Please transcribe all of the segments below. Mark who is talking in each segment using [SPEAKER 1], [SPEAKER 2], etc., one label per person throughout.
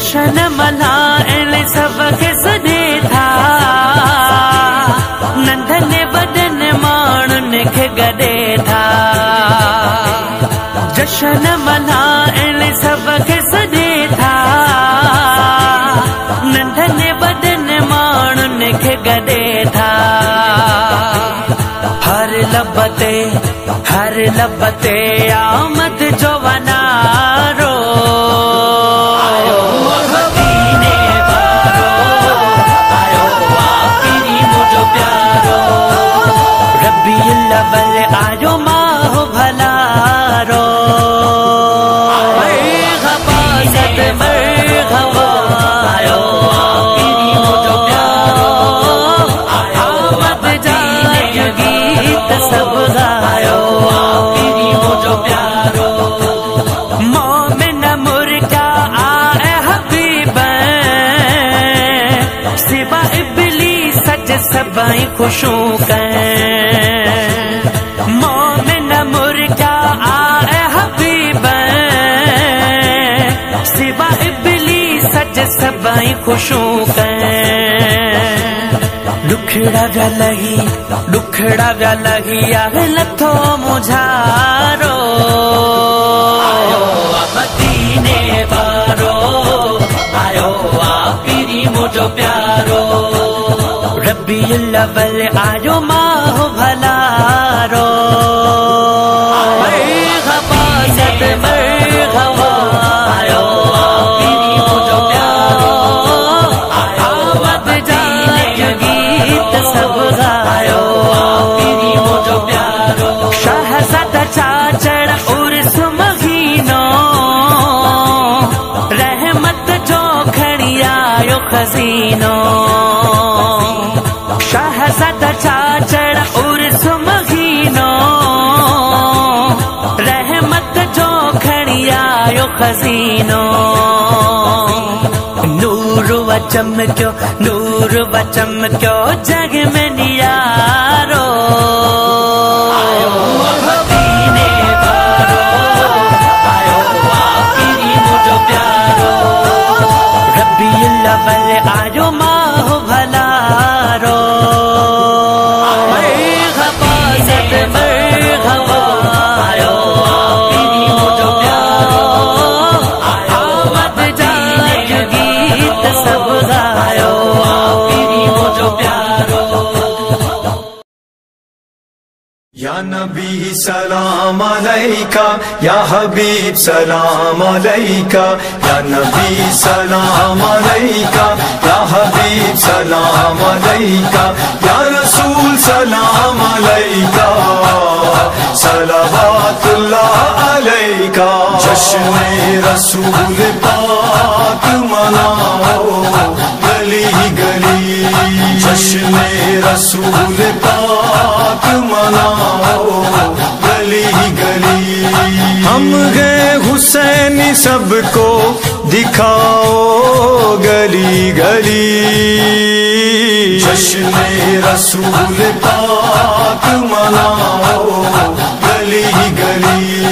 [SPEAKER 1] جشن ملهائڻ سبڪي سڏي ٿا. ننڍن وڏن ماڻهن کي گڏي ٿا. جشن ملهائڻ سبڪي سڏي ٿا. ننڍن کي گڏي ٿا. هر لب تي هر لب تي آمد سب گاؤ جو مومن مرغا آئے حبیب سوا ابلی سج سب خوشوں کیں مومن مرغا آئے حبیب سوا ابلی سج سب خوشوں کیں لهي ڏکڙا ويا لهي آهي لٿو مجهارو. مديني وارو آيو پيري منهنجو پيارو. ربي لول آيو خزینوں نور و چمکو نور و چمکو جگ میں
[SPEAKER 2] نیا نبی سلام علیکہ، یا حبیب سلام علیکہ، یا نبی سلام علیکہ، یا حبیب سلام علیکہ، یا رسول سلام علیکہ صلوات اللہ علیکہ۔ جشن رسول پاک مناؤ گلی جشن رسول پاک مناؤ گلی گلی ہم گئے حسین سب کو دکھاؤ گلی گلی جشن رسول پاک مناؤ گلی گلی۔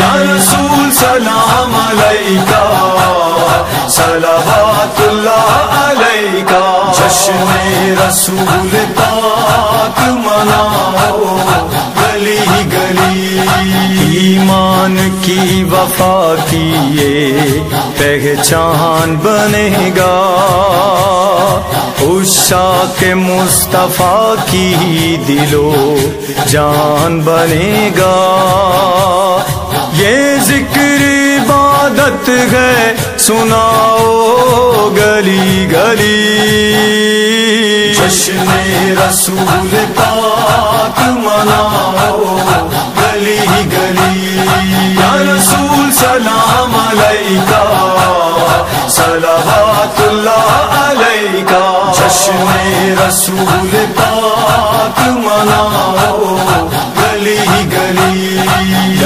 [SPEAKER 2] یا رسول سلام علیکہ۔ صلوات اللہ علیکہ۔ جشن رسول پاک مناؤ، گلی گلی۔ ایمان کی وفا کی یہ پہچان بنے گا۔ اشا کے مصطفیٰ کی دلو جان بنے گا۔ یہ ذکر عبادت ہے سناؤ گلی گلی۔ جشن رسول پاک مناؤ گلی گلی۔ یا رسول سلام علیکہ صلوات اللہ علیکہ۔ جشن رسول پاک مناؤ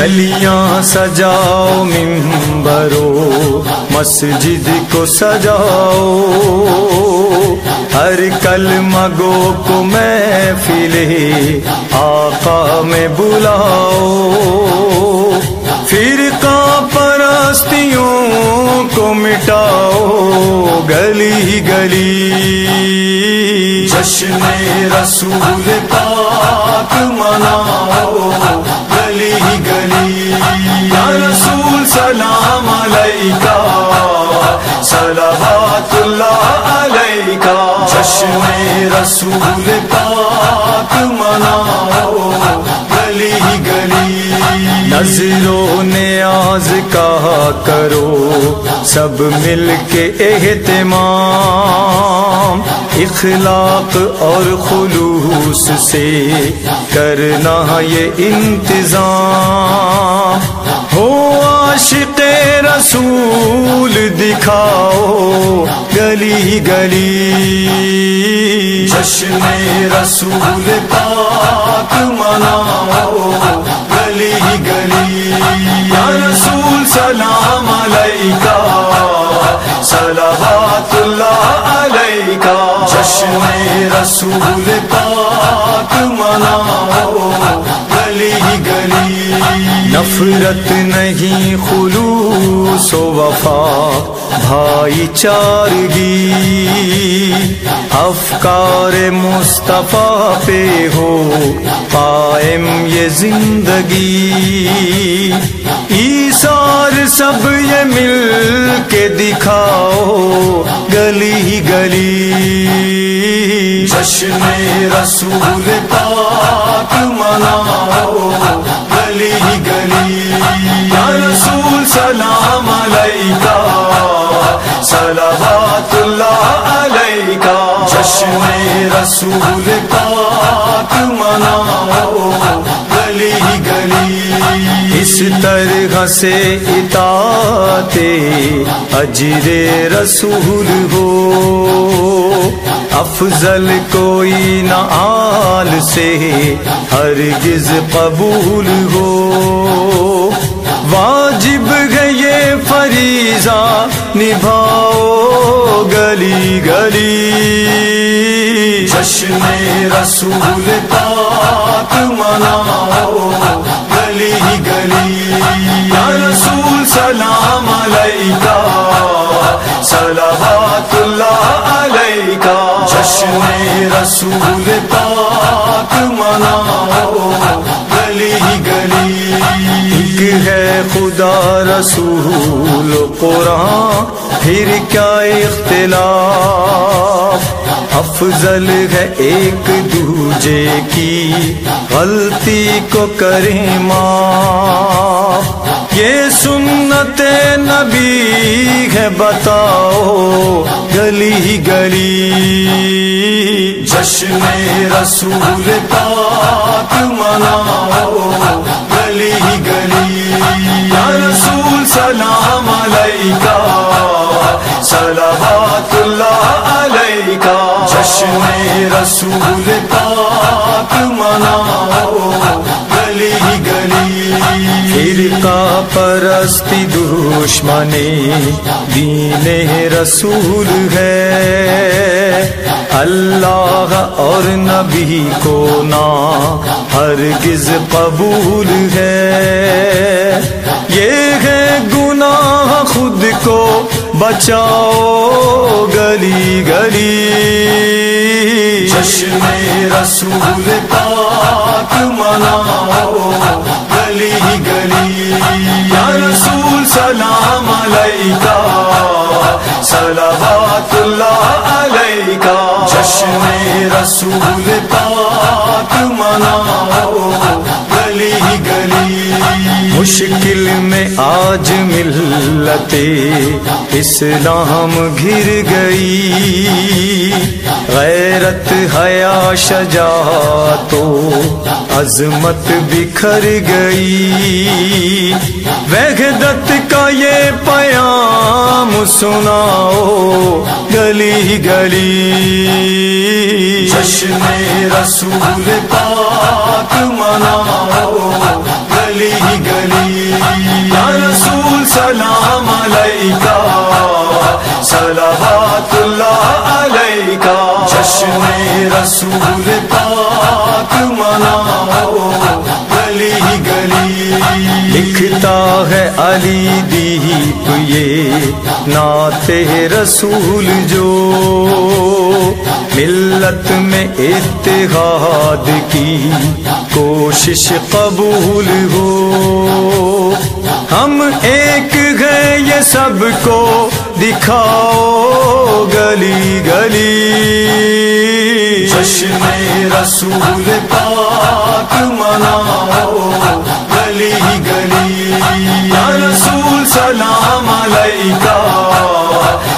[SPEAKER 2] گلیاں سجاؤ ممبرو مسجد کو سجاؤ۔ ہر کل مگو کو محفل آقا میں بلاؤ۔ فرقہ پرستیوں کو مٹاؤ، گلی گلی۔ جشن رسول پاک مناؤ۔ سلام علیکہ صلوات اللہ علیکہ۔ جشن رسول پاک مناؤ، گلی گلی۔ نظروں نیاز کہا کرو، سب مل کے اہتمام۔ اخلاق اور خلوص سے کرنا یہ انتظام۔ ہو عاشق رسول دکھاؤ گلی گلی جشن رسول پاک مناؤ گلی گلی یا رسول سلام علیکہ صلوات اللہ علیکہ جشن رسول پاک مناؤ گلی گلی نفرت نہیں خلوص و وفا، بھائی چارگی، افکار مصطفیٰ پہ ہو، قائم یہ زندگی۔ ایسار سب یہ مل کے دکھاؤ، گلی گلی۔ جشن رسول پاک مناؤ گلی گلی، یا رسول سلام علیکہ، صلوات اللہ علیکہ۔ جشن رسول پاک مناؤ گلی گلی۔ اس طرح سے اطاعت اجر رسول ہو۔ افضل کوئی نہ آل سے ہرگز قبول ہو۔ واجب ہے یہ فریضہ نبھاؤ گلی گلی۔ جشن رسول پاک مناؤ۔ رسول سلام علیکہ صلوات اللہ علیکہ جشن رسول پاک مناؤ، گلی گلی۔ ایک ہے خدا رسول، قرآن، پھر کیا اختلاف؟ افضل ہے ایک دوجے کی، غلطی کو کریں ماں۔ یہ سنت نبی ہے، بتاؤ، گلی گلی۔ جشن رسول پاک مناؤ، گلی گلی۔ یا رسول سلام علیکہ، صلوات اللہ علیکہ۔ جشن رسول پاک مناؤ، گلی گلی۔ فرقہ پرستی دشمنی، دین رسول ہے۔ اللہ اور نبی کو نا ہرگز قبول ہے۔ یہ ہے گناہ خود کو بچاؤ گلی گلی۔ جشن رسول پاک مناؤ، گلی علی یا رسول سلام علیکہ صلوات اللہ علیکہ جشن رسول پاک مناؤ گلی مشکل میں آج ملت اسلام گر گئی۔ غیرت، حیا شجا تو عظمت بکھر گئی۔ وحدت کا یہ پیام سناؤ، گلی گلی۔ جشن رسول پاک مناؤ، گلی گلی۔ علی یا رسول سلام علیکہ صلوات اللہ علیکہ۔ جشن رسول پاک مناؤ، گلی گلی۔ لکھتا ہے علی دیپ یہ نعت رسول جو۔ ملت میں اتحاد کی کوشش قبول ہو۔ ہم ایک گئے یہ سب کو دکھاؤ گلی گلی۔ جشن رسول پاک مناؤ گلی گلی۔ یا رسول سلام علیکہ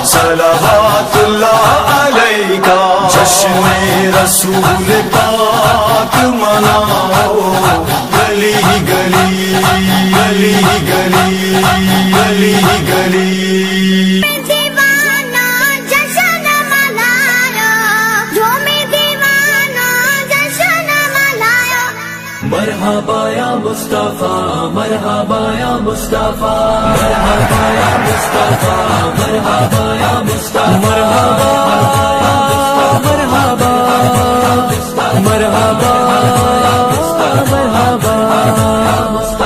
[SPEAKER 2] صلوات اللہ علیکہ۔ جشن رسول پاک مناؤ گلی گلی۔
[SPEAKER 1] مرحبا یا مصطفیٰ مرحبا یا مصطفیٰ مرحبا یا مصطفیٰ مرحبا یا مصطفیٰ مرحبا مرحبا مرحبا مرحبا
[SPEAKER 3] مالک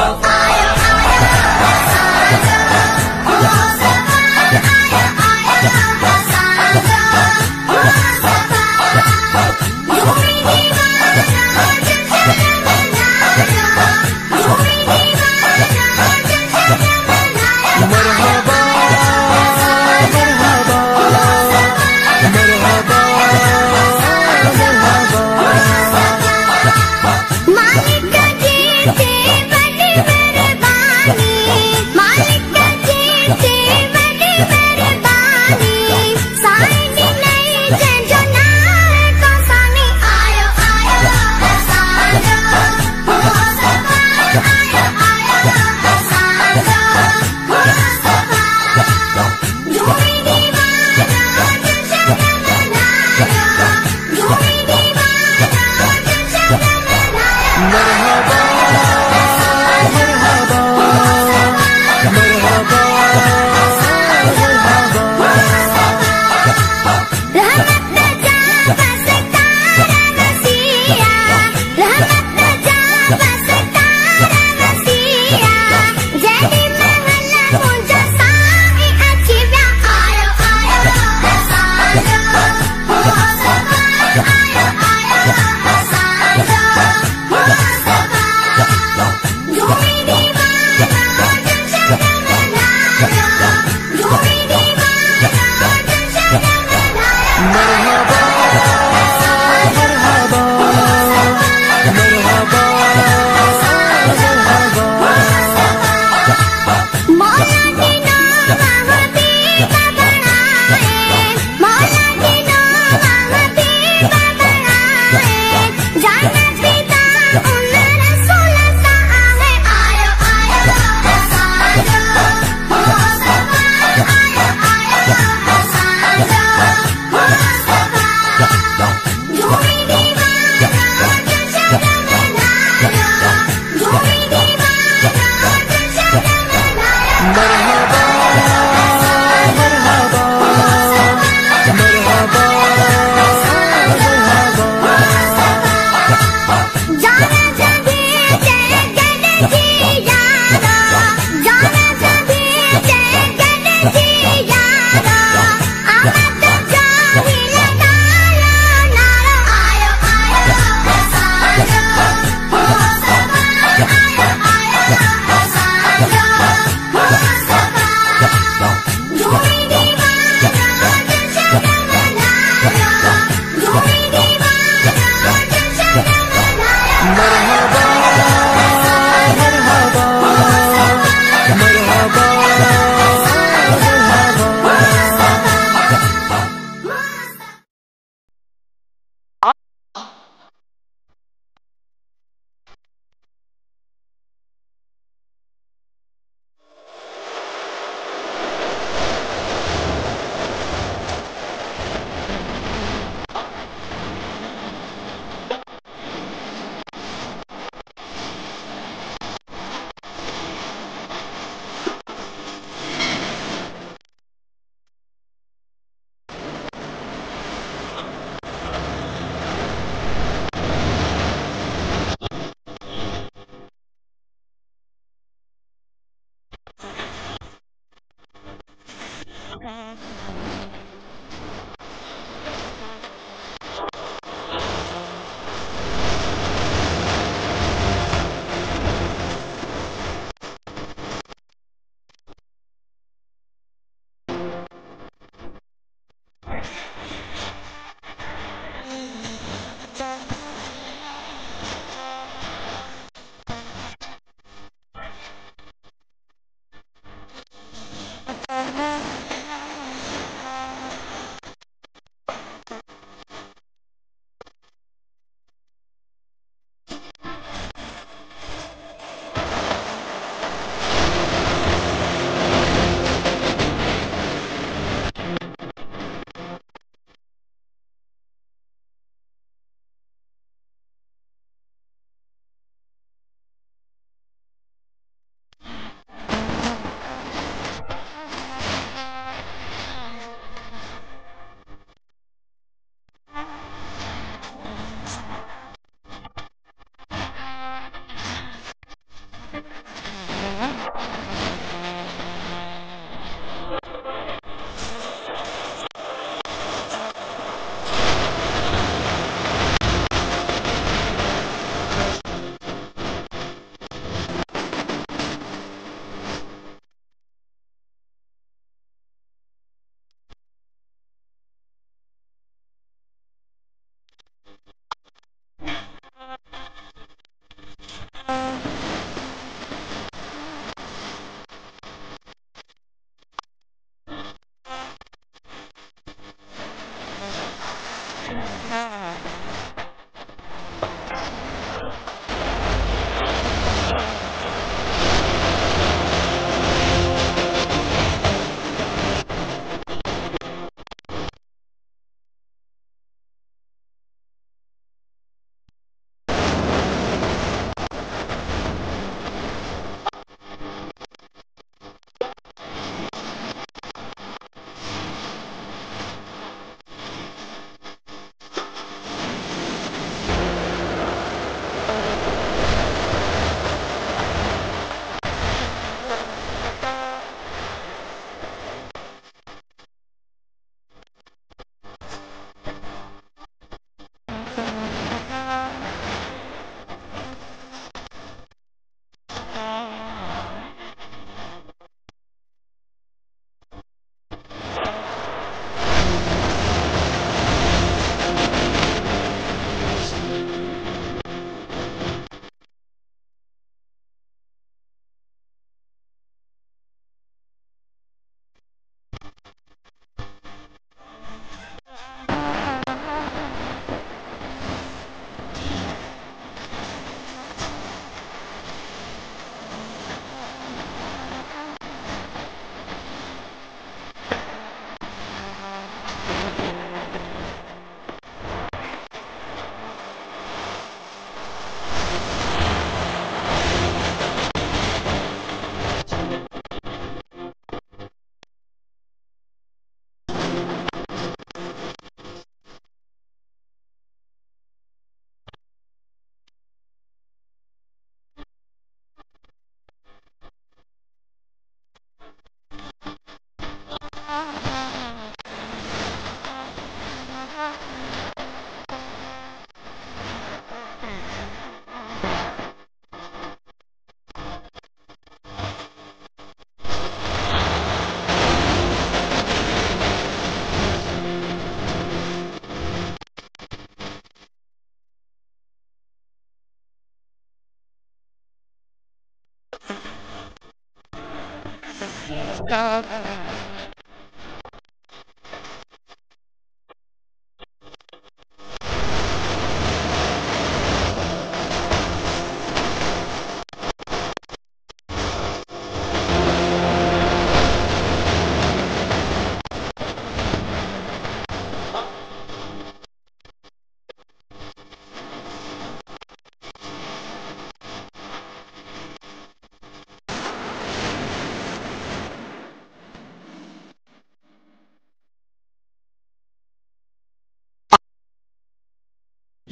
[SPEAKER 3] up.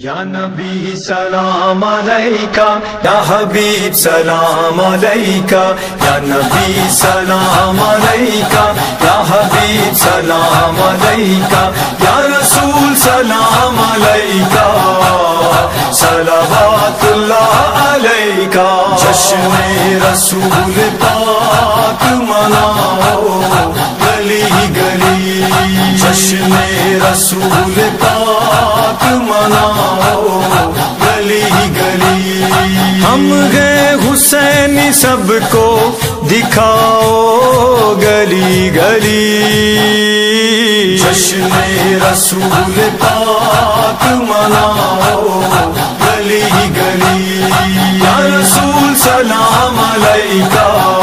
[SPEAKER 2] یا نبی سلام علیکہ، یا حبیب سلام علیکہ، یا نبی سلام علیکہ، یا حبیب سلام علیکہ، یا رسول سلام علیکہ صلوات اللہ علیکہ، جشن رسول پاک مناؤ، گلی گلی۔ جشن رسول پاک مناؤ گلی گلی ہم گئے حسین سب کو دکھاؤ گلی گلی۔ جشن رسول پاک مناؤ گلی گلی۔ رسول سلام علیکہ۔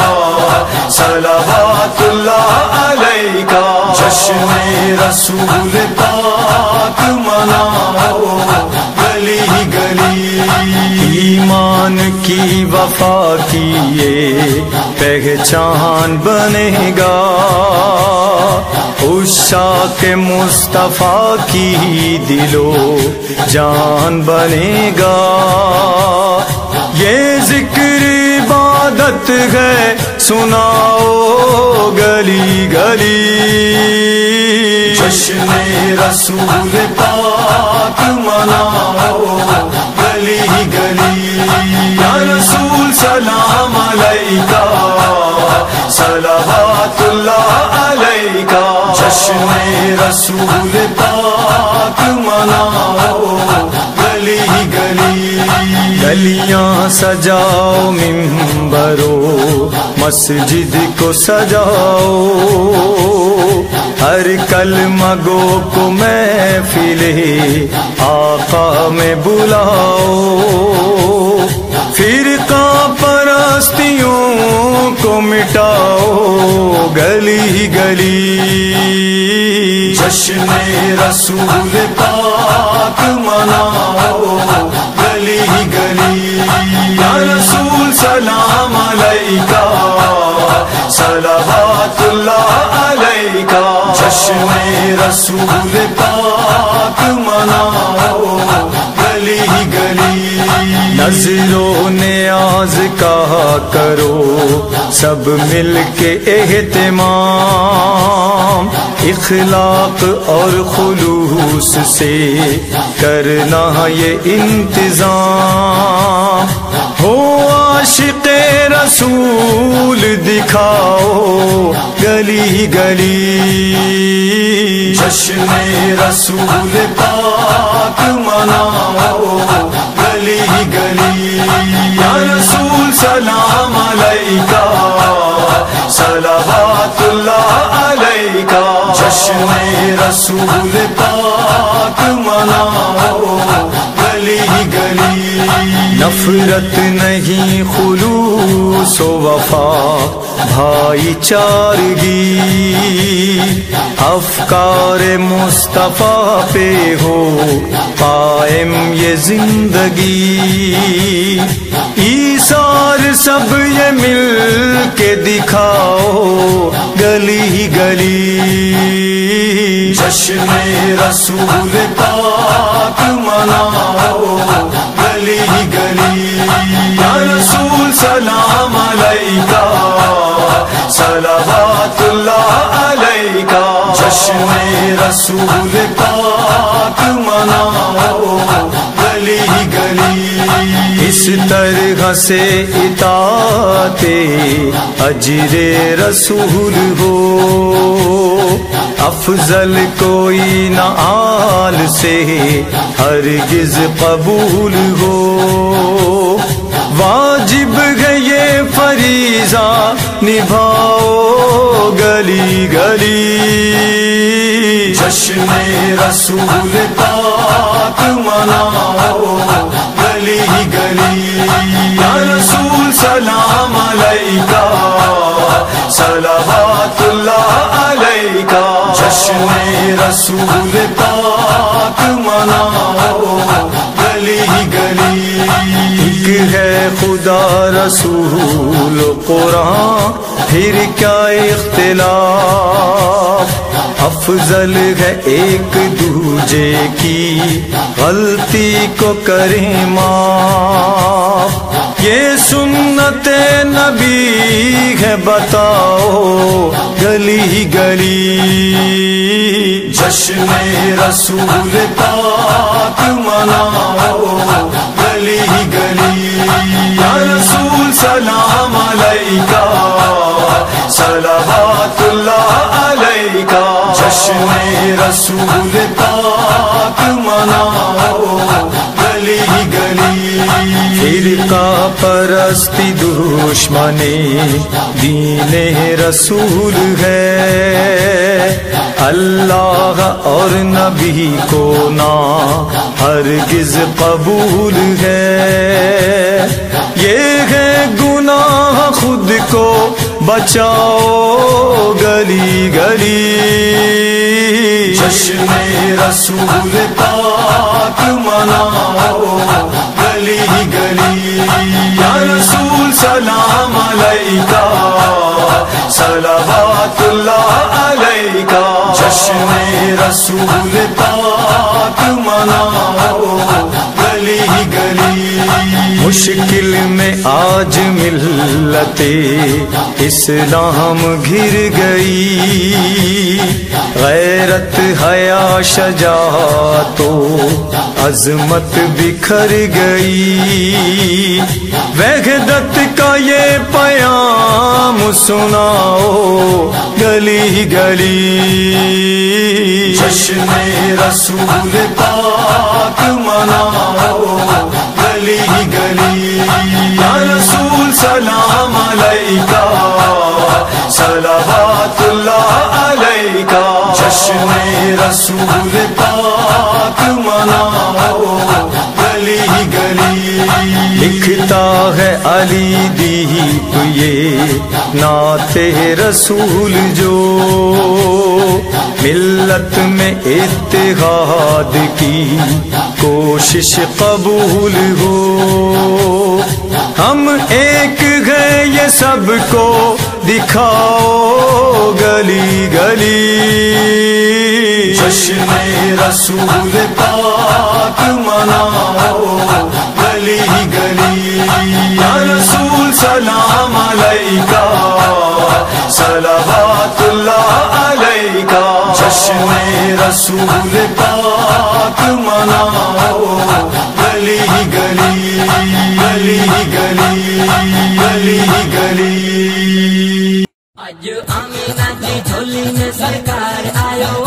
[SPEAKER 2] صلوات اللہ علیکہ جشن رسول پاک مناؤ گلی گلی ایمان کی وفا کی یہ پہچان بنے گا عشاق مصطفیٰ کی دلو جان بنے گا۔ یہ ذکر عبادت ہے سناؤ گلی گلی۔ جشن رسول پاک مناؤ گلی گلی۔ یا رسول سلام علیکہ صلوات اللہ علیکہ۔ جشن رسول پاک مناؤ سجاؤ ممبرو مسجد کو سجاؤ۔ ہر کلمہ گو کو محفل آقا میں بلاؤ۔ فرقہ پرستیوں کو مٹاؤ، گلی گلی۔ جشن رسول پاک مناؤ، گلی گلی۔ سلام علیکہ صلوات اللہ علیکہ۔ جشن رسول پاک مناؤ، گلی گلی۔ نظروں نیاز کہا کرو سب مل کے اہتمام، اخلاق اور خلوص سے کرنا یہ انتظام۔ ہو عاشق رسول، دکھاؤ گلی گلی۔ جشن رسول پاک مناؤ گلی گلی۔ یا رسول سلام علیکہ۔ صلوات اللہ علیکہ۔ جشن رسول پاک مناؤ۔ گلی گلی۔ نفرت نہیں خلوص و وفا۔ بھائی چارگی۔ افکار مصطفیٰ پہ ہو۔ قائم یہ زندگی۔ ایسار سب یہ مل کے دکھاؤ، گلی ہی گلی۔ جشن رسول پاک مناؤ، گلی ہی گلی۔ یا رسول سلام علیکہ، صلوات اللہ علیکہ۔ جشن رسول پاک طرح سے اطاعت اجر رسول ہو۔ افضل کوئی نہ آل سے ہرگز قبول ہو۔ واجب ہے یہ فریضہ، نبھاؤ گلی گلی۔ جشن رسول پاک مناؤ۔ ہی گلی۔ یا رسول سلام علیکہ صلوات اللہ علیکہ۔ جشن رسول پاک مناؤ۔ ایک ہے خدا رسول قرآن؟ پھر کیا اختلاف؟ افضل ہے ایک دوجے کی، غلطی کو کریں معاف۔ یہ سنت نبی ہے، بتاؤ گلی گلی۔ جشن رسول پاک مناؤ۔ گلی گلی۔ یا رسول سلام علیکہ صلوات اللہ علیکہ۔ جشن رسول پاک مناؤ گلی فرقہ پرستی دشمن دین رسول ہے۔ اللہ اور نبی کو نا ہرگز قبول ہے۔ یہ ہے گناہ خود کو بچاؤ گلی
[SPEAKER 4] گلی۔ جشن رسول پاک مناؤ، گلی گلی۔ یا رسول سلام علیکہ، صلوات اللہ علیکہ۔ جشن رسول پاک مناؤ، گلی گلی۔ مشکل میں آج ملت اسلام گھر گئی۔ غیرت، حیا شجا تو عظمت بکھر گئی۔ وحدت کا یہ پیام سناؤ، گلی گلی۔ جشن رسول پاک مناؤ۔ گلی ہی گلی۔ یا رسول سلام علیکہ۔ صلوات اللہ علیکہ۔ جشن رسول پاک مناؤ۔ لکھتا ہے علی دیپ یہ نعت رسول جو ملت میں اتحاد کی کوشش قبول ہو۔ ہم ایک گئے یہ سب کو دکھاؤ گلی گلی۔ جشن رسول پاک مناؤ گلی گلی۔ السلام علیکہ صلوات اللہ علیکہ۔ جشن رسول پاک مناؤ، گلی گلی گلی گلی گلی گلی۔ اج امینا کی جھولی میں سرکار آیو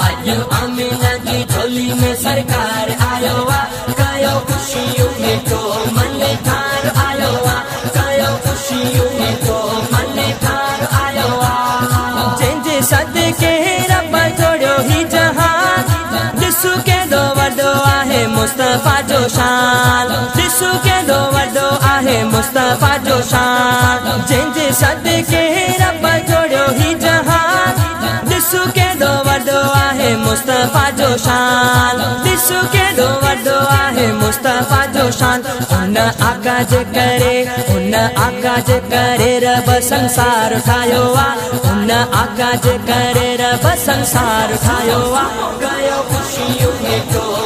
[SPEAKER 4] اج امینا کی جھولی میں سرکار آیو کایو خوشیوں میں تو مصطفیٰ جو شان جسو کے دو وڈو آہے مصطفیٰ جو شان۔ جنج شد کے رب جوڑو ہی جہان۔ جسو کے دو وڈو آہے مصطفیٰ جو شان۔ جسو کے دو وڈو آہے مصطفیٰ جو شان۔ ان آغاز کرے، ان آغاز کرے رب سنسار اٹھایو آ۔ ان آغاز کرے رب سنسار اٹھایو آ۔ گیو خوشیوں کے ٹو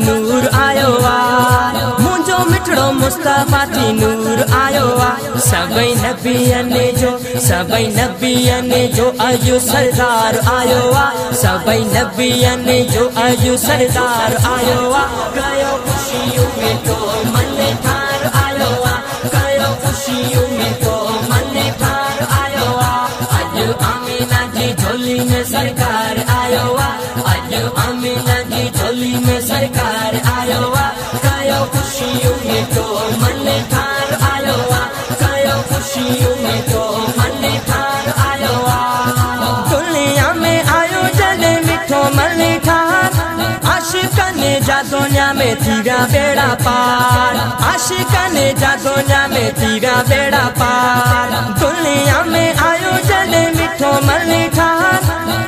[SPEAKER 4] نور آیا مجھے مٹھڑو مصطفیٰ نور آیا سبھی نبی جو سبھی نبی جو ایو سردار آیا سبھی نبی جو ایو سردار آیا سرکار سرکار آیو کایو خوشیوں میں تو من تھار آیو کایو خوشیوں میں تو من دنیا میں آیو جلے میٹھو من تھار آشکا نے جا دنیا میں تیرا بیڑا پار۔ آشکا نے جا دنیا میں تیرا بیڑا پار۔ دنیا میں آیو جلے میٹھو من تھار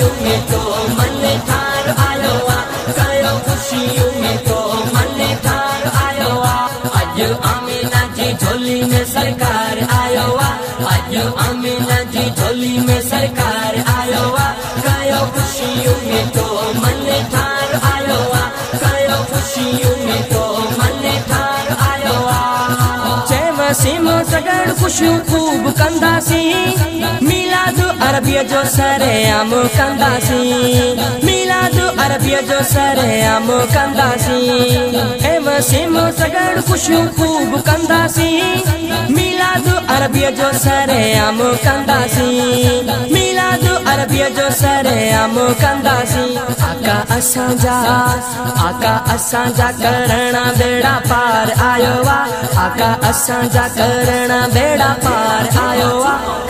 [SPEAKER 4] آيو آهي من آيو اڄ آمينا جي جهولي آيو سرڪار آيو آهي ڪيو خوشيون آيو آهي ڪيو خوشيون ۾ تو من ٺار آيو آهي ملاد عربيءَ جو سريئام ڪنداسين ملاد عربيءَ جو سريئام ڪنداسين ۽ وسيم سگڙ خوشيون خوب ڪنداسين ملاد عربيءَ جو سريئام ڪنداسين ملاد عربيءَ جو سريئام ڪنداسين آڪا اسان جا آڪا اسان جا ڪرڻا ٻيڙا پار آيو آهي آڪا اسان
[SPEAKER 1] جا ڪرڻا ٻيڙا پار آيو آهي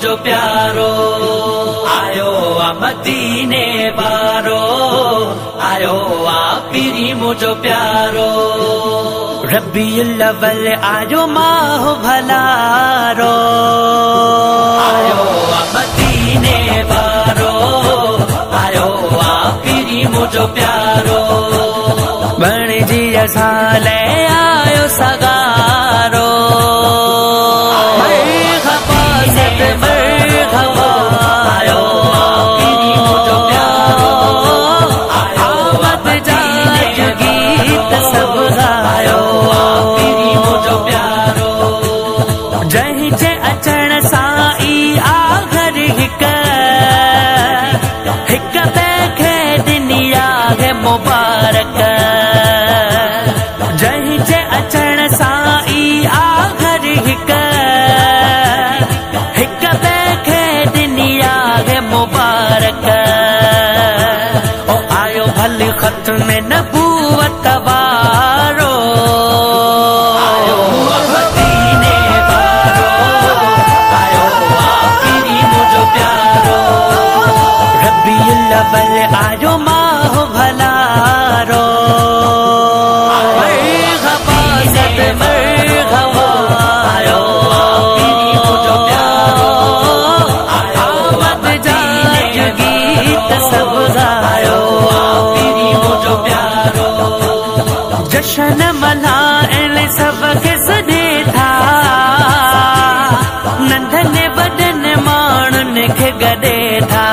[SPEAKER 5] پيارو. آيو آ مديني وارو. آيو آ پيري مجهو پيارو. ربي اول آيو ماهه ڀلارو. آيو آ مديني وارو. آيو آ پيري مجهو پيارو. بڻ جي اسان جشن ملهائڻ سبکي سڏي ٿا. ننڍن وڏن ماڻهن کي گڏي ٿا.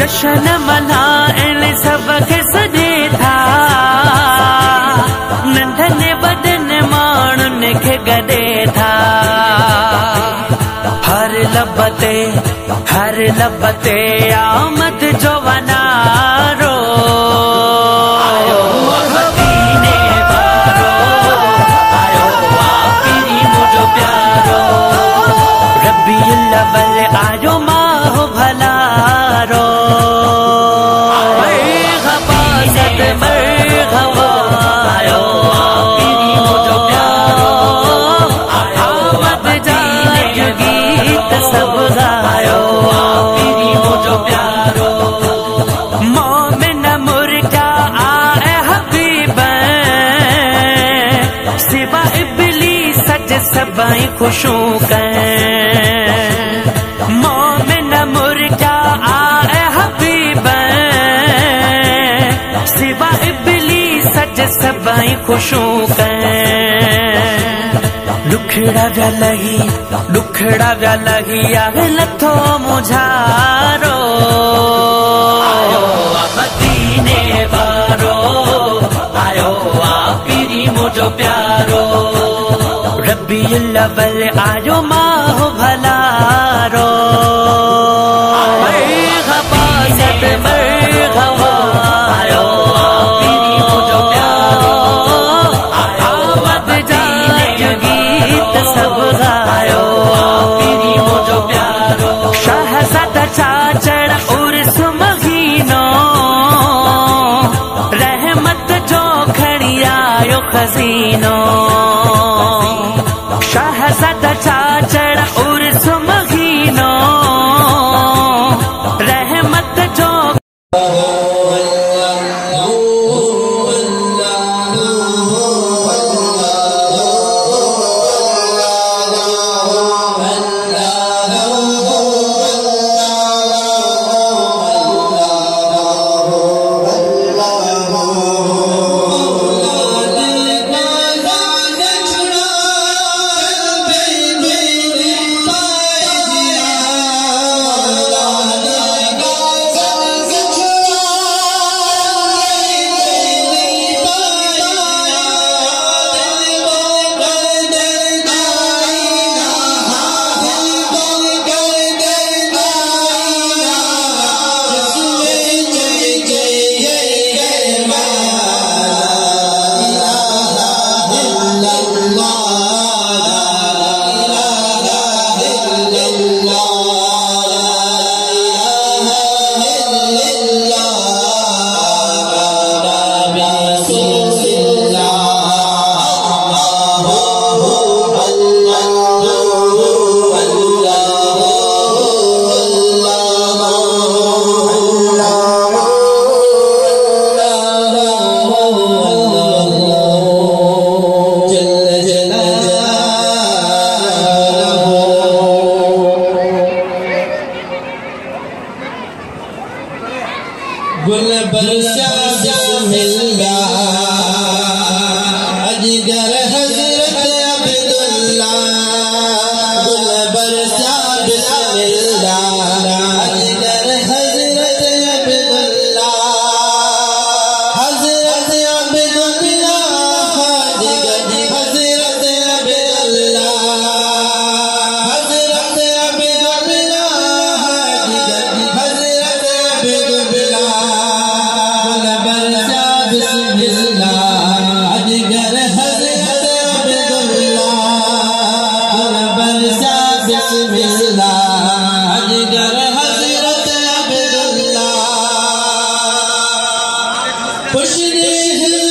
[SPEAKER 5] جشن ملهائڻ سبکي
[SPEAKER 6] سڏي ٿا. ننڍن وڏن ماڻهن کي گڏي ٿا. هر لب تي هر لب تي آمد جو ونارو خوش ہو کا مومن مرجا آئے حبیب سوا ابلی سج سبائیں خوشوں کا لکھڑا بیا لہی لکھڑا بیا لہی آوے لتھو مجھارو آیو مدینے بارو آیو آ پیری مجھو پیارو۔ بلو ماهه ڀلو آيو بارو جاج گيت
[SPEAKER 7] سڀ Hare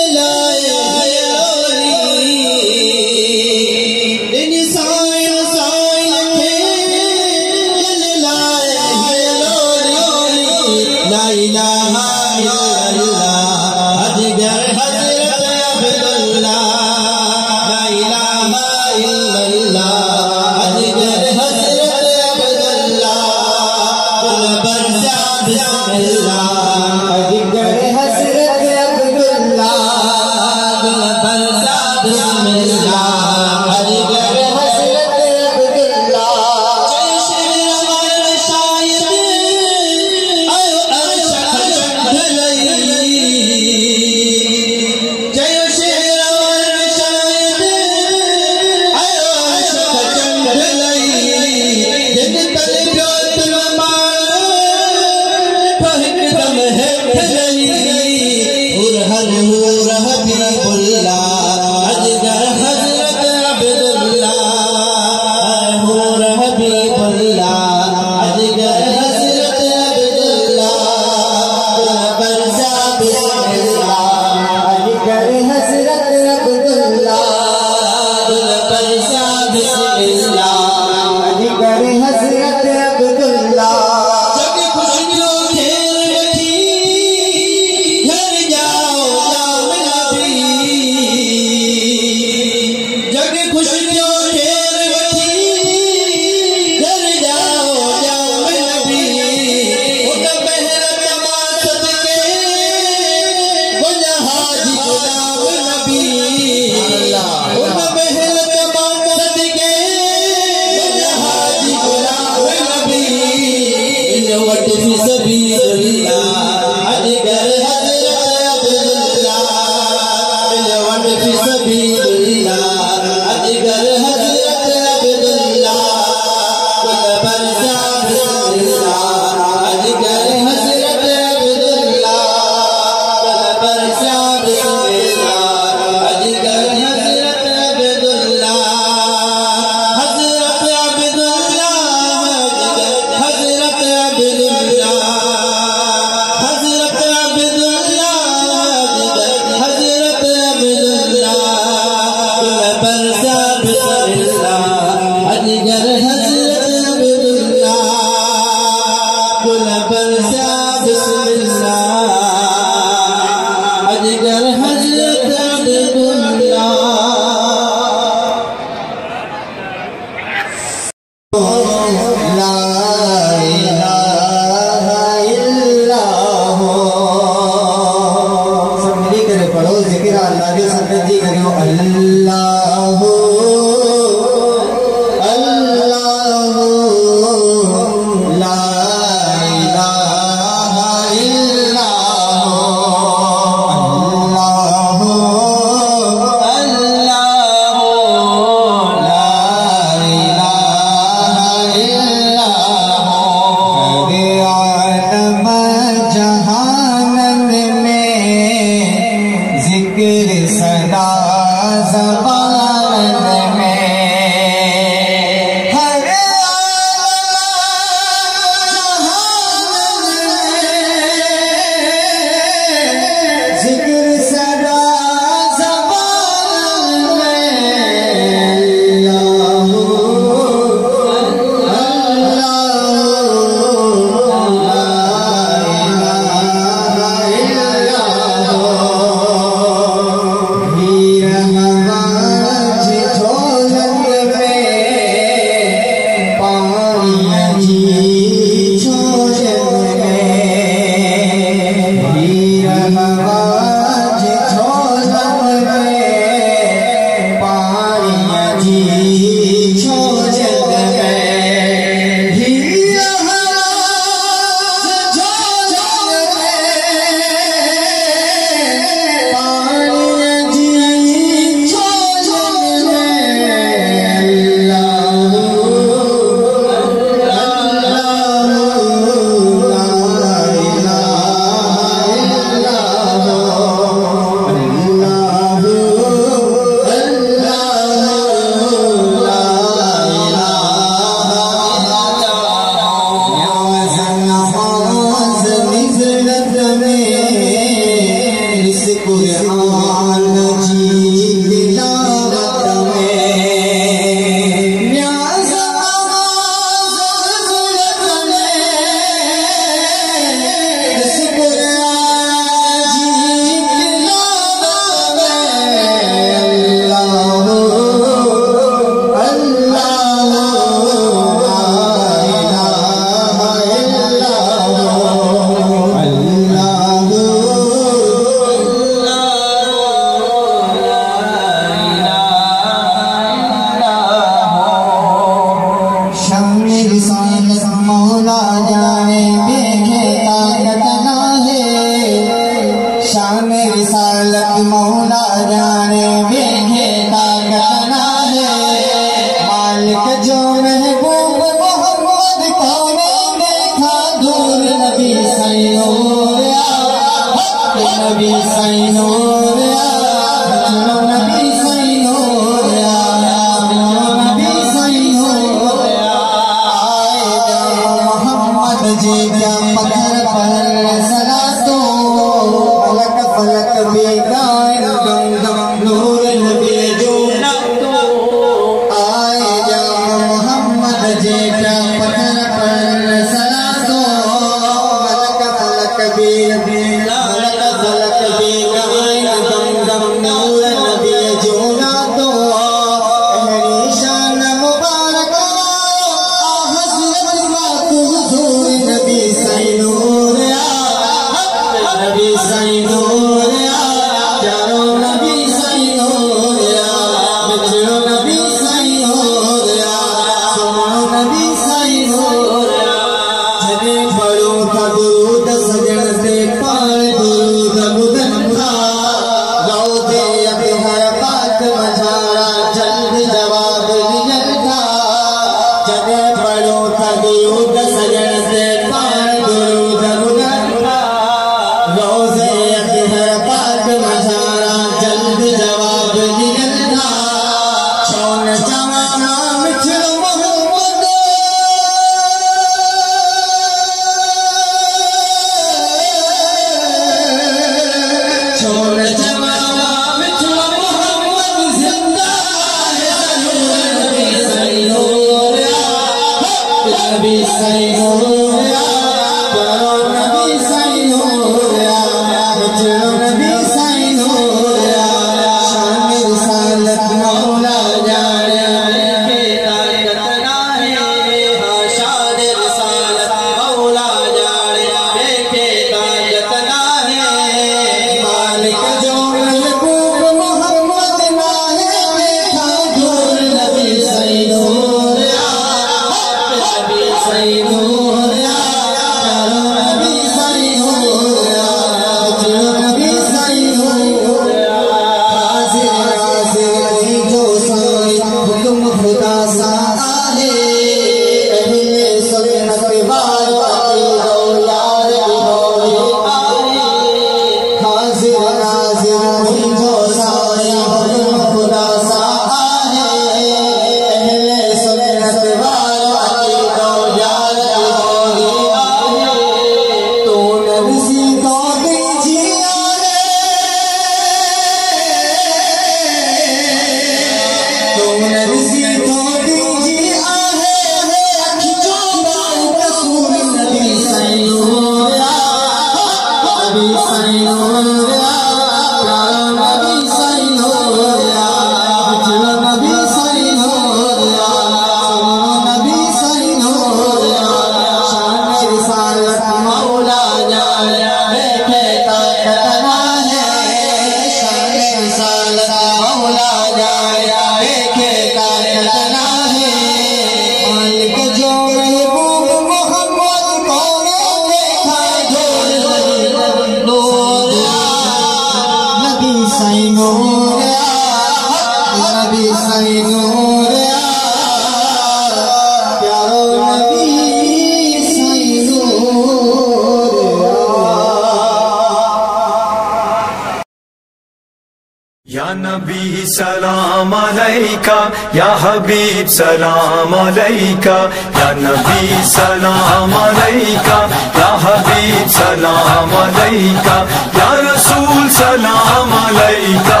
[SPEAKER 7] سلام علیکہ، یا حبیب سلام علیکہ، یا نبی سلام علیکہ، یا حبیب سلام علیکہ، یا رسول سلام علیکہ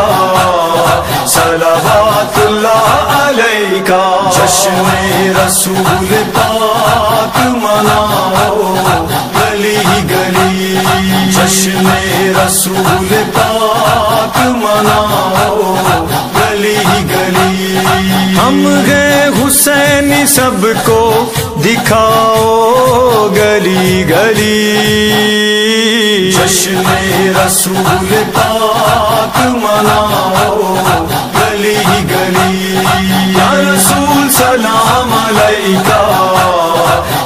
[SPEAKER 7] صلوات اللہ علیکہ۔ جشن رسول پاک مناؤ گلی گلی۔ جشن رسول پاک مناؤ، گلی گلی۔ ہم گئے حسین سب کو دکھاؤ، گلی گلی۔ جشن رسول پاک مناؤ، گلی گلی۔ رسول سلام علیکہ۔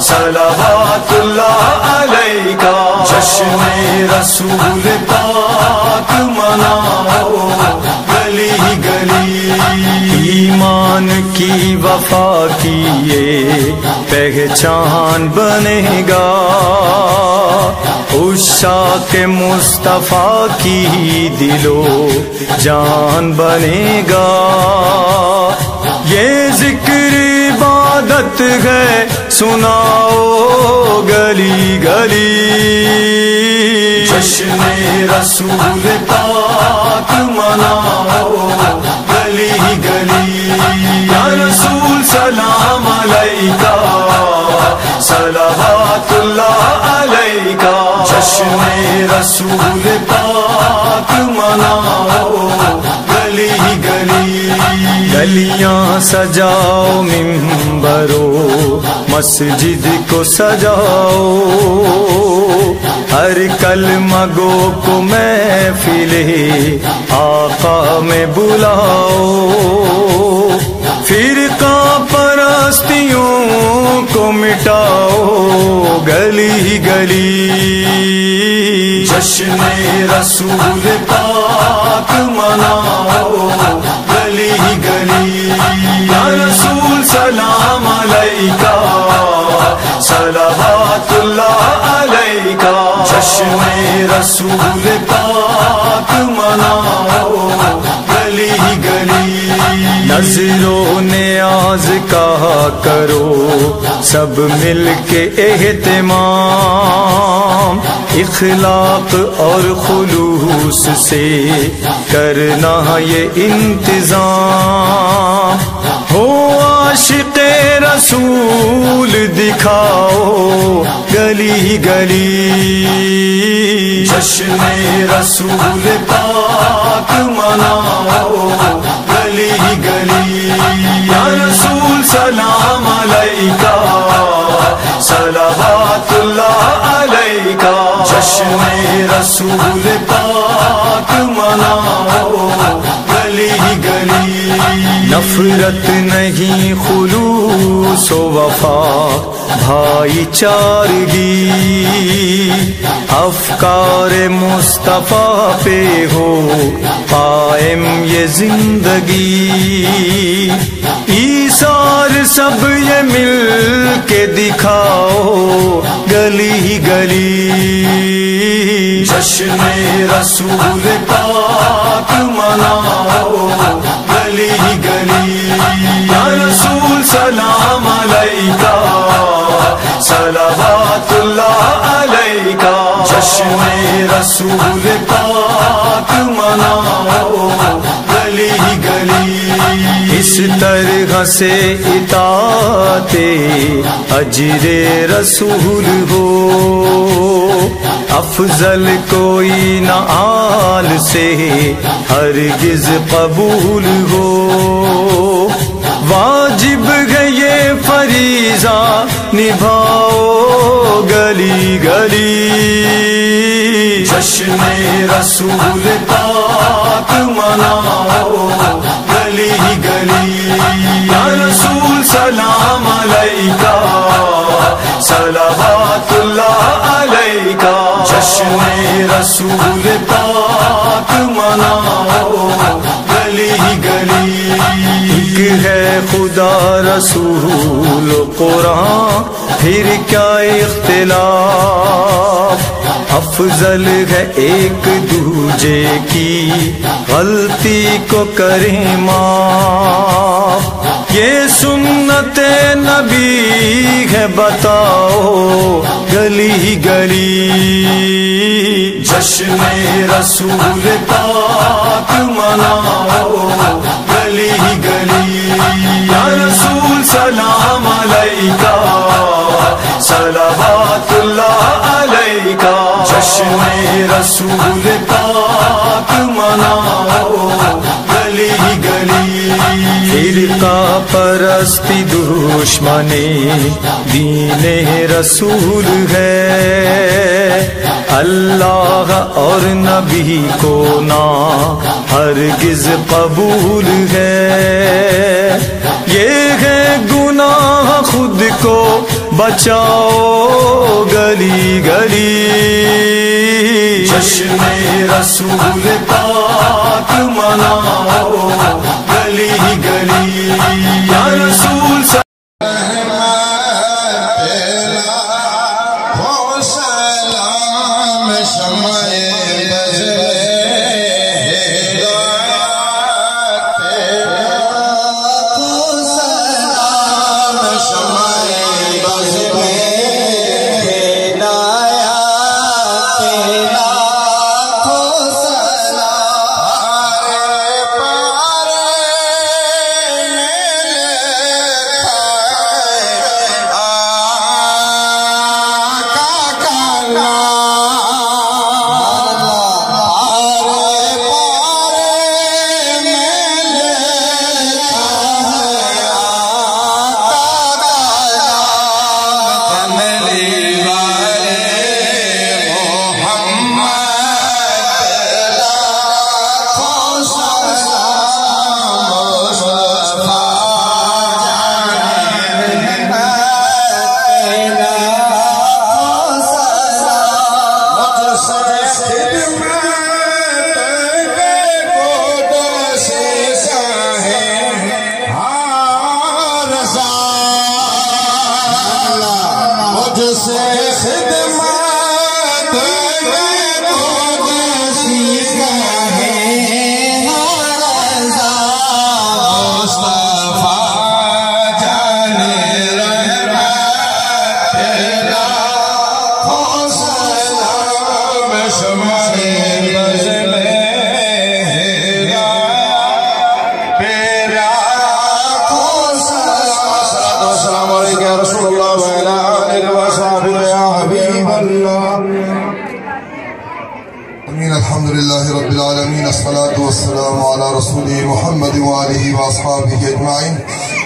[SPEAKER 7] صلوات اللہ علیہ کا
[SPEAKER 2] جشن رسول پاک مناؤ گلی گلی ایمان کی وفا کی یہ پہچان بنے گا عشاق کے مصطفیٰ کی دلو جان بنے گا یہ ذکر عبادت ہے سناؤ گلی گلی۔ جشن رسول پاک مناؤ گلی گلی۔ یا رسول سلام علیکہ صلوات اللہ علیکہ۔ جشن رسول پاک مناؤ گلی گلی۔ گلیاں سجاؤ ممبرو مسجد کو سجاؤ۔ ہر کلمہ گو کو محفل آقا میں بلاؤ۔ فرقہ پرستیوں کو مٹاؤ، گلی گلی۔ جشن رسول پاک مناؤ۔ گلی گلی. یا رسول سلام علیکہ صلوات اللہ علیکہ جشن رسول پاک منا نظروں نیاز کہا کرو، سب مل کے اہتمام، اخلاق اور خلوص سے کرنا یہ انتظام۔ ہو عاشق رسول دکھاؤ، گلی گلی۔ جشن رسول پاک مناؤ، گلی گلی۔ یا رسول سلام علیکہ صلوات اللہ علیکہ۔ جشن رسول پاک مناؤ گلی گلی۔ نفرت نہیں خلوص و وفا، بھائی چارگی۔ افکار مصطفیٰ پہ ہو، قائم یہ زندگی۔ ایسار سب یہ مل کے دکھاؤ، گلی گلی۔ جشن رسول پاک مناؤ، گلی گلی۔ یا رسول سلام علیکہ صلوات اللہ علیکہ۔ جشن رسول پاک مناؤ، گلی گلی۔ اس طرح سے اطاعت اجر رسول ہو۔ افضل کوئی نہ آل سے ہرگز قبول ہو۔ واجب ہے یہ فریضہ نبھاؤ گلی گلی۔ جشن رسول پاک مناؤ۔ یا رسول سلام علیکہ صلوات اللہ علیکہ جشن رسول پاک مناؤ گلی گلی۔ ہے خدا رسول قرآن، پھر کیا اختلاف؟ افضل ہے ایک دوجے کی، غلطی کو کریں معاف۔ یہ سنت نبی ہے، بتاؤ، گلی گلی۔ جشن رسول پاک مناؤ۔ گلی گلی۔ یا رسول سلام علیکہ صلوات اللہ علیکہ۔ جشن رسول پاک مناؤ فرقہ پرستی دشمنی، دین رسول ہے۔ اللہ اور نبی کو نا ہرگز قبول ہے۔ یہ ہے گناہ خود کو بچاؤ گلی گلی۔
[SPEAKER 8] جشن رسول پاک مناؤ۔ گلی گلی۔ یا رسول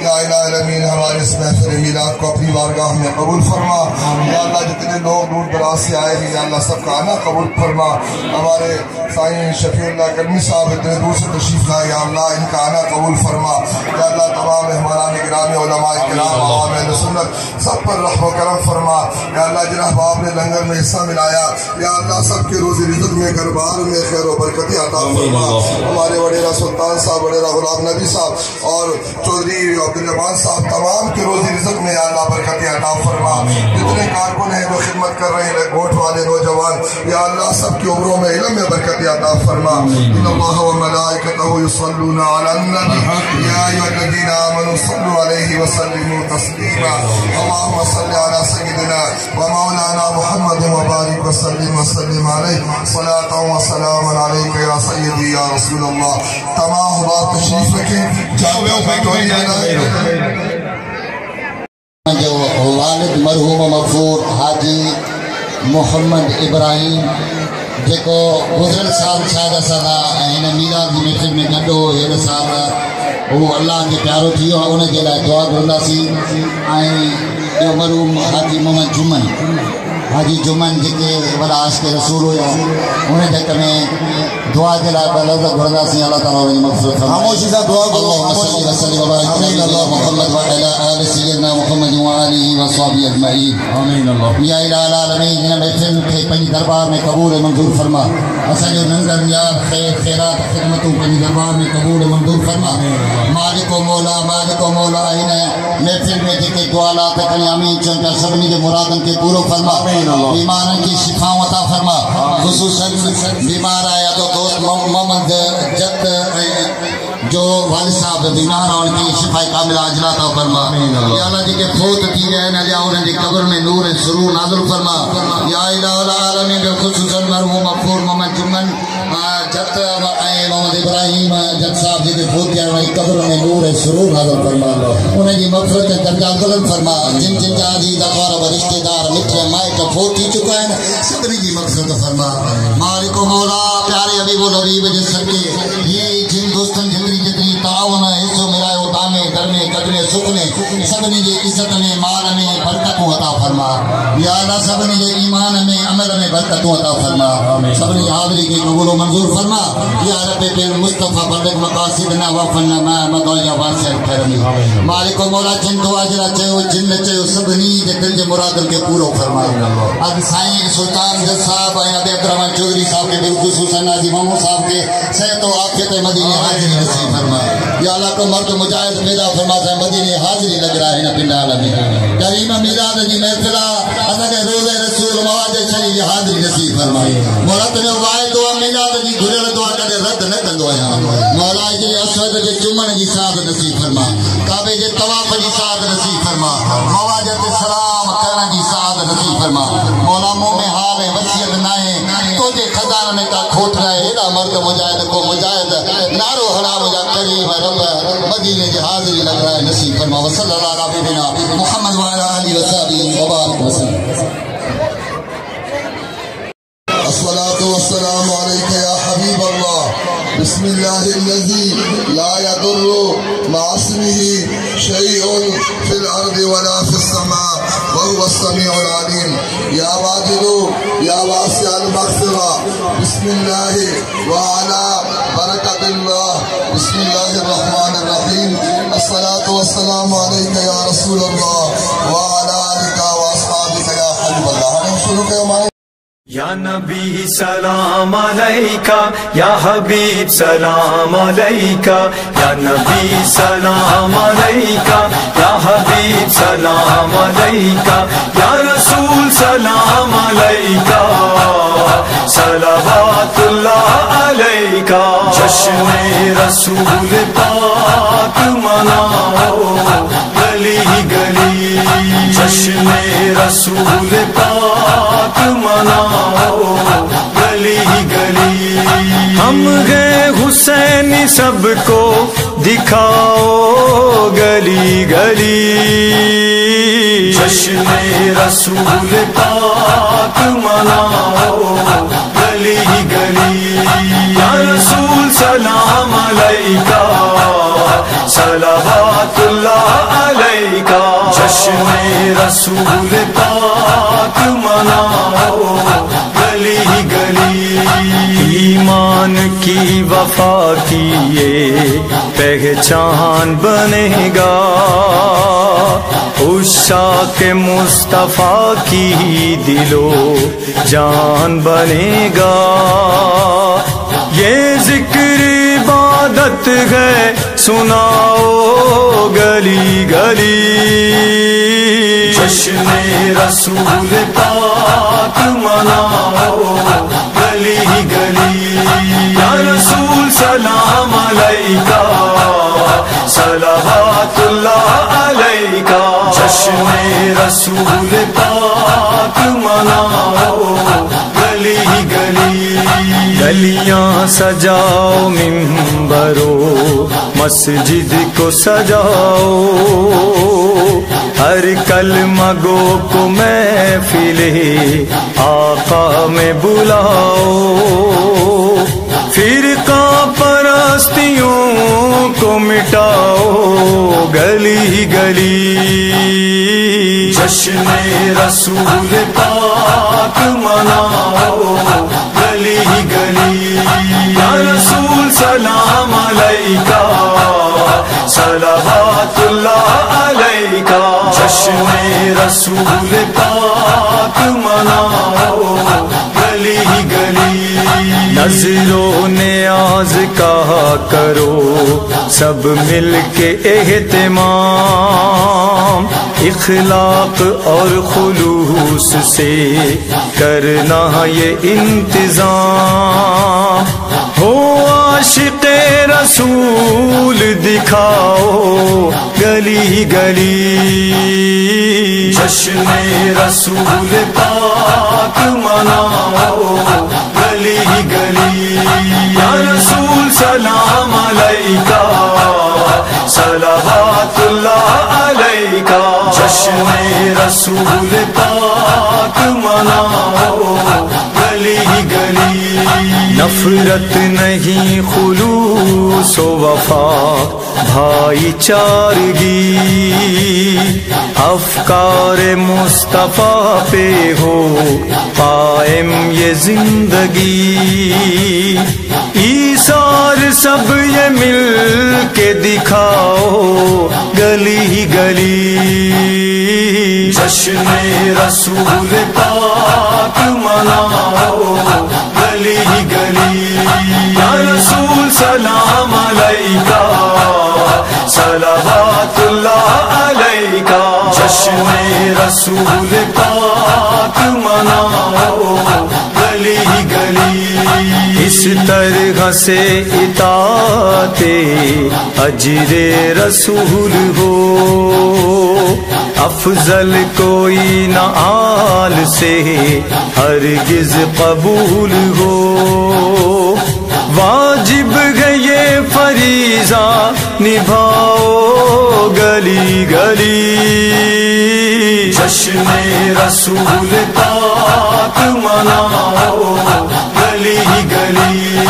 [SPEAKER 9] یا الہ الامین ہمارے اس محفل میلاد کو اپنی بارگاہ میں قبول فرما۔ یا اللہ جتنے لوگ دور دراز سے آئے ہیں یا اللہ سب کا آنا قبول فرما۔ ہمارے سائن شفیع اللہ کرمی صاحب اتنے دور سے تشریف لائے یا اللہ ان کا آنا قبول فرما۔ یا اللہ تمام مہمانان گرامی علماء کرام عوام اہل سنت سب پر رحم و کرم فرما۔ یا اللہ جناب آپ نے لنگر میں حصہ ملایا۔ یا اللہ سب کے روزی رزق میں گھر بار میں خیر و برکتی عطا فرما۔ ہمارے وڈیرا سلطان صاحب وڈیرا غلام نبی صاحب اور چودھری عبدالرحمان صاحب تمام کے روزی رزق میں یا اللہ برکتی عطا فرما۔ جتنے کارکن ہیں جو خدمت کر رہے ہیں گوٹ والے نوجوان۔ یا اللہ سب کی عمروں میں علم میں برکتی عطا فرما۔ ان اللہ و ملائکتہ یصلون علی النبی۔ یا ایھا الذین آمنوا صلوا علیہ وسلموا تسلیما۔ اللهم صل علی سیدنا و مولانا محمد وبارک وسلم وسلم علیہ۔ صلاة و سلام علیک یا سیدی یا رسول اللہ۔ تمام بات تشریف رکھیں۔ جاوے بیٹھوئی جانا
[SPEAKER 10] جو والد مرحوم مغفور حاجی محمد ابراہیم جو گزرے سال شاید اصل کا میرا میشن میں نڈو ہیر سال وہ اللہ کے پیاروں لائے جو دیں مرحو حاجی محمد جمن حاجی جمن جکے کے ولاس کے رسول ہویا انہیں تک میں دعا کے لیے پہلے سے گھردا سی اللہ تعالیٰ نے مغفرت فرمائے۔ خاموشی سے
[SPEAKER 11] دعا کو اللہ صلی
[SPEAKER 10] اللہ علیہ وسلم اللہ محمد وعلا آل سیدنا محمد وعالی صحابی اجمعین۔ آمین اللہ۔ یا الہ العالمین جنہ میں فلم کے پنج دربار میں قبول منظور فرما۔ اصل ننگر یار خیر خیرات خدمتوں پنج دربار میں قبول منظور فرما۔ مالک و مولا مالک و مولا آئین ہے۔ محفل میں جے کے دعا لاتے کریامین چونکہ سبنی کے مرادن کے پورو فرما۔ آمین بیمارن کی شفا عطا فرما. خصوصا بیمار آیا تو دوست محمد جت جو والد صاحب بیمار ہیں ان کی شفا کامل عاجلہ عطا فرما. یا اللہ جی کے فوت تھی رہے نہ جا انہاں دی قبر میں نور سرور نازل فرما. یا الہ العالمین خصوصا مرحوم مغفور محمد جمن جت اے محمد ابراہیم جت صاحب جی کے فوت کیا انہاں قبر میں نور سرور نازل فرما انہاں دی مغفرت درجہ بلند فرما۔ جن جن جا دی دفار و رشتہ دار مٹھے مائٹ فوت تھی چکا ہے سبنی کی مغفرت فرما۔ مالک و مولا، پیارے حبیب و حبیب جس سب کے یہ جن دوستن جتنی جتنی تعاون ہے حصو ملائے دامے، درمے، قدمے، سکنے سبنی جے عزت میں، مال میں برکتوں عطا فرما۔ یا اللہ سبنی جے ایمان میں عمل میں برکتوں عطا فرما۔ سبنی حاضری کے قبول و منظور فرما۔ یا رب پیر مصطفیٰ بلغ مقاصدنا وفنا ما مدعیا واسع کرمی مالک و مولا جن دعا جرا چاہو جن چاہو سبنی جے دل جے مرادل کے پورو فرما۔ اب سائیں سلطان جد صاحب ہیں ابی عبدالرحمن چودھری صاحب کے بالخصوص نازی محمود صاحب کے صحت و عافیت مدینے حاضری نصیب فرما۔ یا اللہ کو مرد مجاہد پیدا فرما سے مدینے حاضری لگ رہا ہے نا پنڈا میں کریم میلاد جی محفلہ اصل کے روز رسول مواد شریف حاضری نصیب فرمائے مولا تنے وائے دعا، میلاد جی گھرل دعا کدے رد نہ کندو آیا۔ مولا جی اسود جے جی چمن جی سعادت نصیب فرما۔ کعبے جے طواف جی سعادت نصیب فرما۔ مواد تے سلام کرن جی سعادت نصیب فرما۔ مولا منہ میں حال ہے، وصیت نہ ہے۔ تو جے خزانہ میں کا کھوٹ رہا ہے، ایڈا مرد مجاہد کو مجاہد نارو ہڑا مجا کریم رب مدینے جی حاضری لگ رہا ہے، نصیب فرما۔ وصلی اللہ علیہ بنا محمد وعلی وصحبہ وبارک وسلم.
[SPEAKER 9] الصلاة والسلام عليك يا حبيب الله. بسم الله الذي لا يضر مع اسمه شيء في الأرض ولا في السماء وهو السميع العليم. يا واجد يا واسع المغفرة. بسم الله وعلى
[SPEAKER 2] یا نبی سلام علیکہ، یا حبیب سلام علیکہ، یا نبی سلام علیکہ، یا حبیب سلام علیکہ، یا رسول سلام علیکہ صلوات اللہ علیکہ۔ جشن رسول پاک مناؤ، گلی گلی جشن رسول پاک مناؤ، گلی گلی۔ ہم گئے حسین سب کو دکھاؤ، گلی گلی۔ جشن رسول پاک مناؤ، گلی گلی۔ یا رسول سلام علیکہ، صلوات اللہ علیکہ جشن رسول پاک مناؤ، گلی گلی۔ ایمان کی وفا کی یہ پہچان بنے گا۔ عشاق مصطفیٰ کی دلو جان بنے گا۔ یہ ذکر عبادت ہے سناؤ گلی گلی۔ جشن رسول پاک مناؤ گلی گلی۔ یا رسول سلام علیکہ صلوات اللہ علیکہ۔ جشن رسول پاک مناؤ گلیاں سجاؤ ممبرو مسجد کو سجاؤ۔ ہر کلمہ گو کو محفل آقا میں بلاؤ۔ فرقہ پرستیوں کو مٹاؤ۔ گلی گلی۔ جشن رسول پاک مناؤ۔ گلی گلی یا رسول سلام علیکہ صلوات اللہ علیکہ۔ جشن رسول پاک مناؤ گلی گلی۔ نظروں نیاز کہا کرو، سب مل کے اہتمام، اخلاق اور خلوص سے کرنا یہ انتظام۔ ہو عاشق رسول، دکھاؤ گلی گلی۔ جشن رسول پاک مناؤ، گلی گلی۔ سلام علیکہ صلوات اللہ علیکہ۔ جشن رسول پاک مناؤ گلی گلی۔ نفرت نہیں خلوص و وفا، بھائی چارگی، افکار مصطفیٰ پہ ہو، قائم یہ زندگی۔ ایسار سب یہ مل کے دکھاؤ، گلی گلی۔ جشن رسول پاک جشن رسول پاک مناؤ گلی گلی اس طرح سے اطاعتے اجر رسول ہو۔ افضل کوئی نہ آل سے ہرگز قبول ہو۔ واجب ہے یہ فریضہ، نبھاؤ گلی گلی۔ جشن رسول پاک مناؤ گلی گلی۔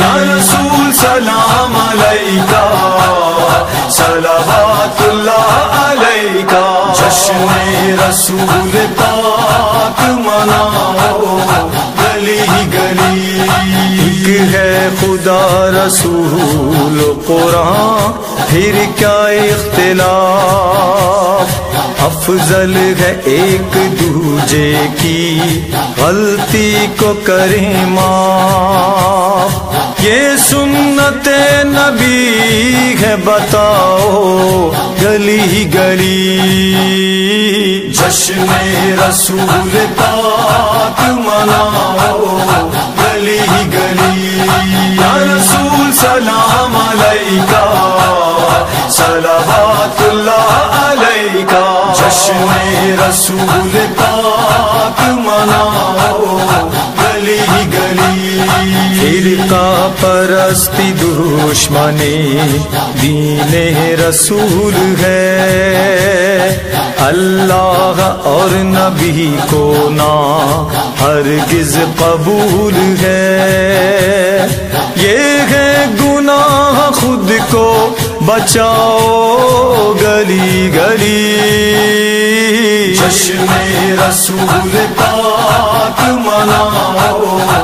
[SPEAKER 2] یا رسول سلام علیکہ صلوات اللہ علیکہ۔ جشن رسول پاک مناؤ ہے خدا رسول و قرآن، پھر کیا اختلاف؟ افضل ہے ایک دوجے کی، غلطی کو کریں معاف۔ یہ سنت نبی ہے، بتاؤ، گلی گلی۔ جشن رسول پاک مناؤ، گلی گلی۔ یا رسول سلام علیکہ صلوات اللہ علیکہ جشن رسول پاک مناؤ۔ فرقہ پرستی دشمنی دین رسول ہے۔ اللہ اور نبی کو نا ہرگز قبول ہے۔ یہ ہے گناہ خود کو بچاؤ گلی گلی۔ جشن رسول پاک مناؤ۔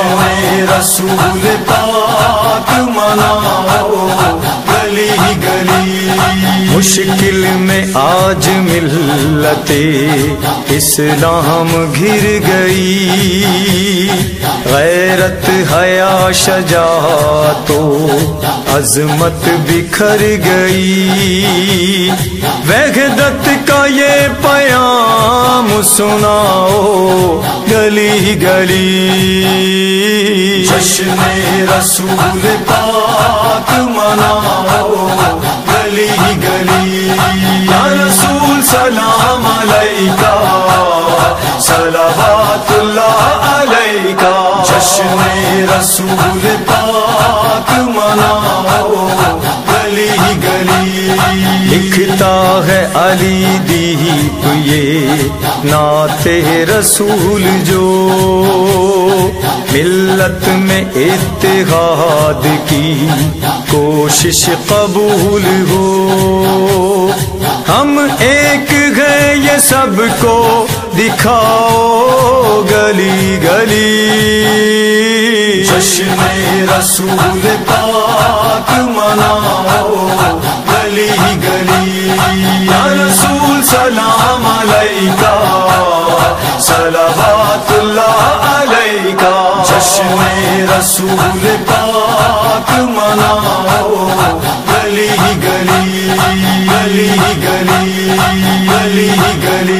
[SPEAKER 2] جشن رسول پاک گلی گلی مشکل میں آج ملتے اسلام گھر گئی۔ غیرت، حیا شجا تو عظمت بکھر گئی۔ وحدت کا یہ پیام سناؤ، گلی گلی۔ جشن رسول پاک مناؤ، گلی گلی۔ یا رسول سلام علیکہ۔ صلوات اللہ علیہ کا جشن رسول پاک مناؤ گلی گلی۔ لکھتا ہے علی دیپ یہ نات رسول جو ملت میں اتحاد کی کوشش قبول ہو۔ ہم ایک گئے یہ سب کو دکھاؤ گلی گلی۔ جشن رسول پاک مناؤ گلی گلی۔ یا رسول سلام علیکہ صلوات اللہ علیکہ۔ جشن رسول پاک مناؤ گلی گلی گلی گلی گلی گلی۔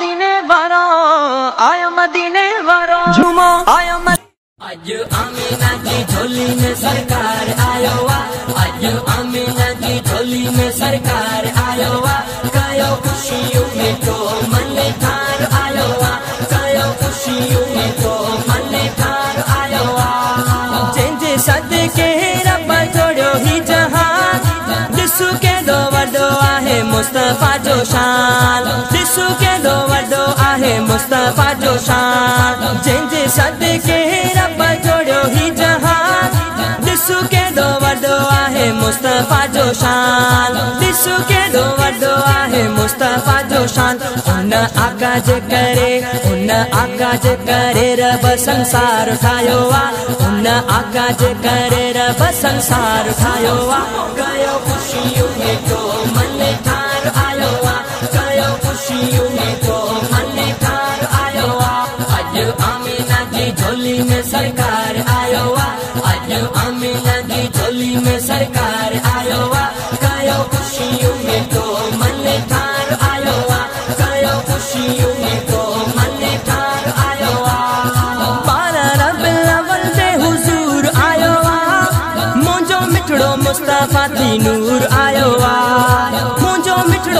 [SPEAKER 4] مدینے وارا آیا مدینے وارا جھومو آیا مدینے
[SPEAKER 1] اج آمینا کی جھولی میں سرکار آیا وا اج آمینا کی جھولی میں سرکار آیا وا کایو خوشیوں
[SPEAKER 4] مصطفیٰ جو شان ڈسو کے دو وڈو آہے مصطفیٰ جو شان۔ جنجے صد کے رب جوڑیو ہی جہان۔ ڈسو کے دو وڈو آہے مصطفیٰ جو شان۔ ڈسو کے دو وڈو آہے مصطفیٰ جو شان۔ ان آقا جے کرے، ان آقا جے کرے رب سنسار اٹھایو وا۔ ان آقا جے کرے رب سنسار اٹھایو وا۔
[SPEAKER 1] کایو خوشیوں میں تو من تھار آیو وا کایو خوشیوں میں تو من تھار آیو وا اج آمینا کی جھولی میں سرکار آیو وا اج آمینا کی جھولی میں سرکار آیو وا کایو خوشیوں میں تو من تھار آیو وا کایو خوشیوں میں تو من تھار آیو وا
[SPEAKER 4] پارا رب الاول دے حضور آیو مونجو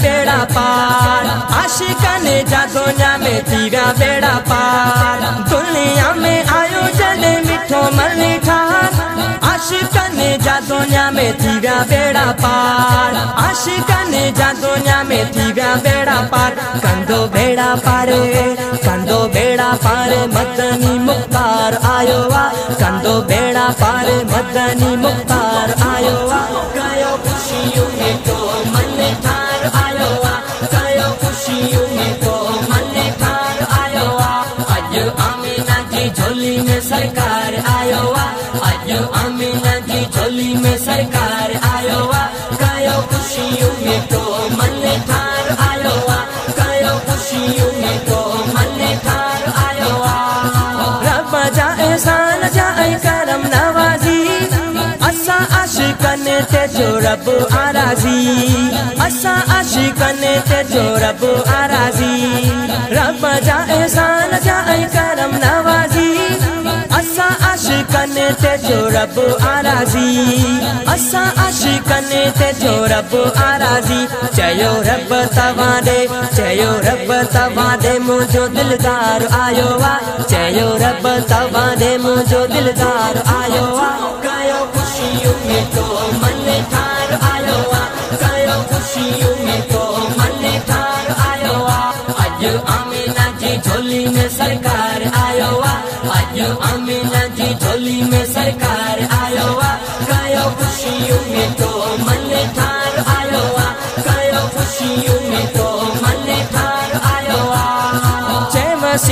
[SPEAKER 4] بیڑا پار عاشقان جا دنیا میں تیرا بیڑا پار دنیا میں آیو جلے میٹھو ملی ٹھار عاشقان جا دنیا میں تیرا بیڑا پار عاشقان جا دنیا میں تیرا بیڑا پار کندو بیڑا پارے کندو بیڑا پارے مدنی مختار آیو وا کندو بیڑا پارے مدنی مختار آیو
[SPEAKER 1] سرکار آیو وا اج آمینا کی جھولی میں سرکار آیو وا کایو خوشیوں میں تو من تھار آیو وا کایو خوشیوں میں تو من تھار آیو وا
[SPEAKER 4] رب جا احسان، جا اے کرم نوازی۔ اسا عاشقان تے جو رب آرازی۔ اسا عاشقان تے جو رب آرازی۔ رب جا احسان، جا اے کرم نوازی۔ عاشقان تے جو رب آرازی۔ اسا عاشقان تے جو رب آرازی۔ چيو رب تواں دے چيو رب تواں دے مجھو دلدار آیو وا چيو رب تواں دے مجھو دلدار آیو وا
[SPEAKER 1] کایو خوشیوں میں تو من تھار آیو وا کایو خوشیوں میں تو من تھار آیو وا اج آمینا کی جھولی میں سرکار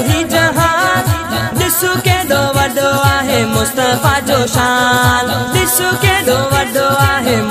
[SPEAKER 4] ہی جہان دسو کے دو ور وردوا ہے مصطفیٰ جو شان دسو کے دو ور وردوا ہے